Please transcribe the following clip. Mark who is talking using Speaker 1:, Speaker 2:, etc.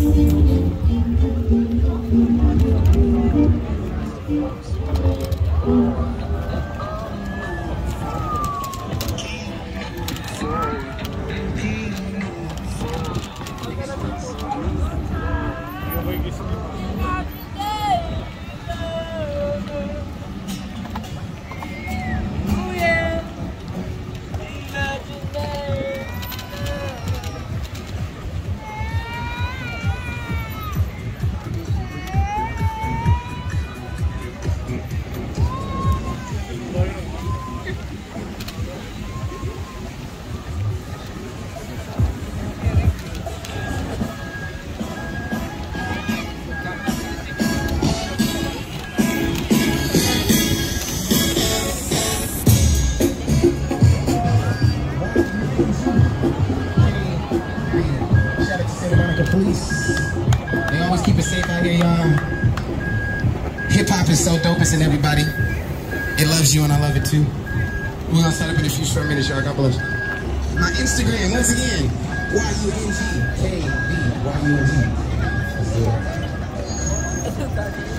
Speaker 1: Shout out Police. They always keep it safe out here, y'all. Hip hop is so dope, it's in everybody. It loves you and I love it too. We're gonna start up in a few short minutes, y'all. God bless. My Instagram, once again, Y-U-N-G-K-B, Y-U-N-G. That's it.